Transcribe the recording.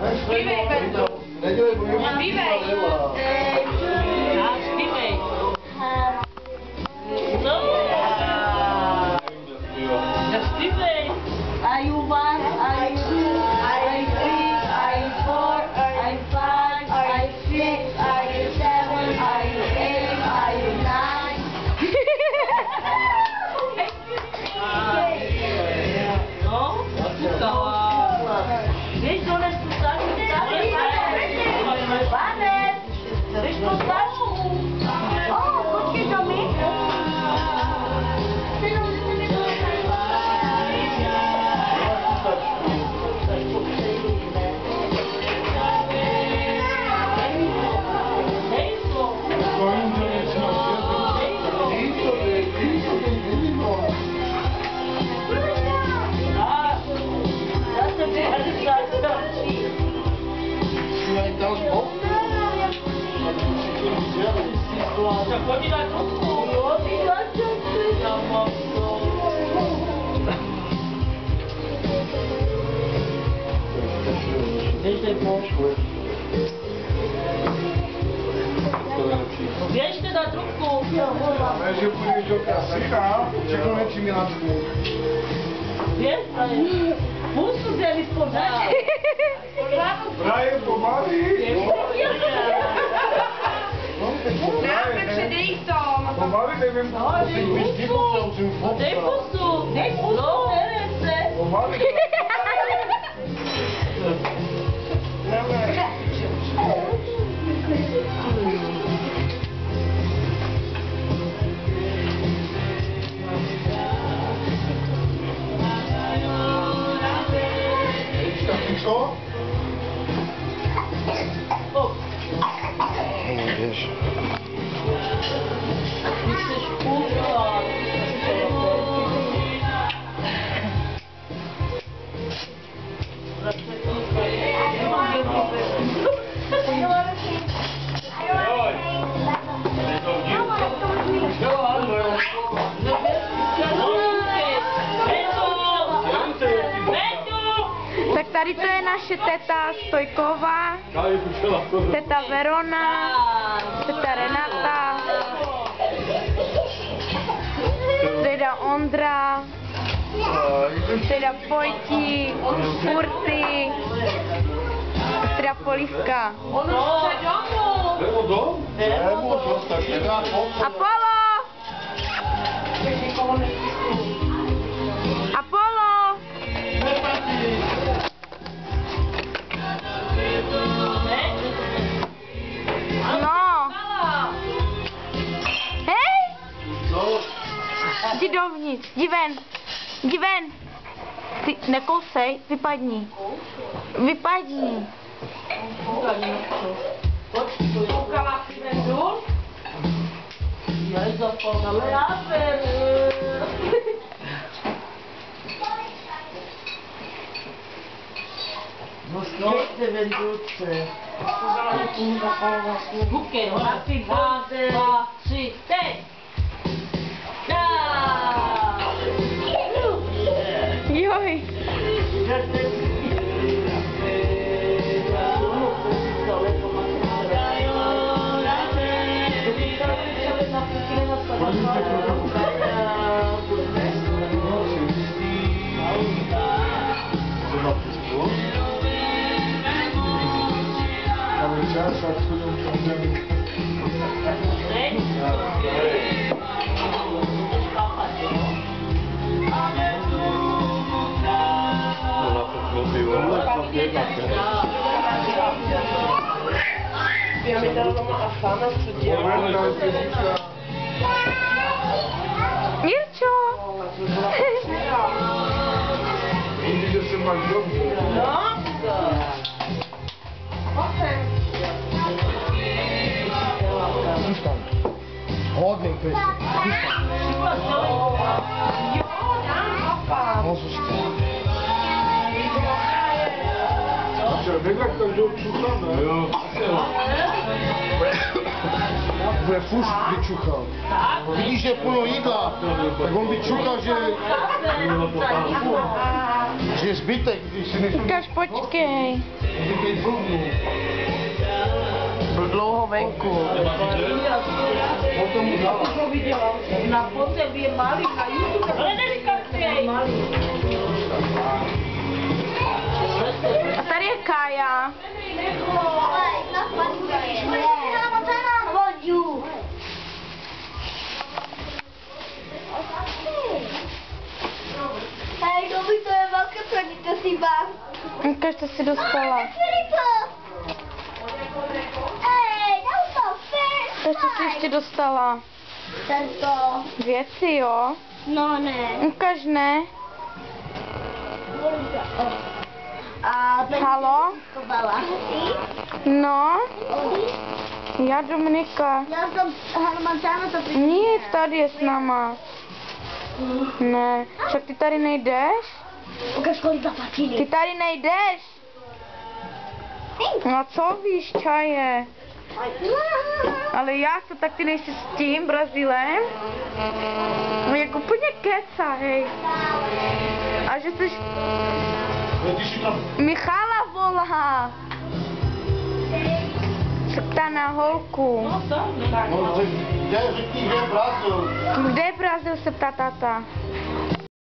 Let's play Já foi virar no cu. Na mão Desde depois. Deixa que dá truco. Mas eu fui jogar assim, não. Chega um intimidado com ah. ele. Pulso dele esponjado. Pra eu tomar isso. demin. Hayır. Deposu. Deposu. Deposu. Neresi? Var mı? Tady to je naše teta Stojková, teta Verona, teta Renata, teda Ondra, teda Pojti, Kurty, teda Polivka. Nebo Jdi dovnitř, jdi ven, jdi ven. Ty nekousej, vypadni. Vypadni. Koukala si Bendu. Ja zapomnę. Raper. No, te vendute. Buque, raz, dwa, dwa, trzy, cztery. Ja! a fama Mirço. Ele devia ser mais novo. Nossa! Você. Rodney, Pedro. Nossa, Já vem? Bude furt vyčuchal. Vidíš, že je plno jídla, tak on by čukal, že, že je zbytek, když si nechci Lukáš, počkej. Byl dlouho venku. Potom mu dala. Na potřebě je malý, na YouTube. Ale neskačej. A tady je Kája. Lukáš, to si dostala. Filipo! Hej, dal to, Lukáš, to si ještě dostala. Tento. Věci, jo? No ne. Ukaž ne. A Halo? No, já Dominika. Já jsem Hermantána to. Nie, tady je s náma. Ne, však ty tady nejdeš? Ukaž, kolik zaplatili. Ty tady nejdeš? No a co víš, čaje? Ale já co, tak ty nejsi s tím Brazilem? No jak úplně keca, hej. A že jsi Ty si tam, Michala volá. Se ptá na holku. no, kde je Brazil? Kde je Brazil, se ptá tata.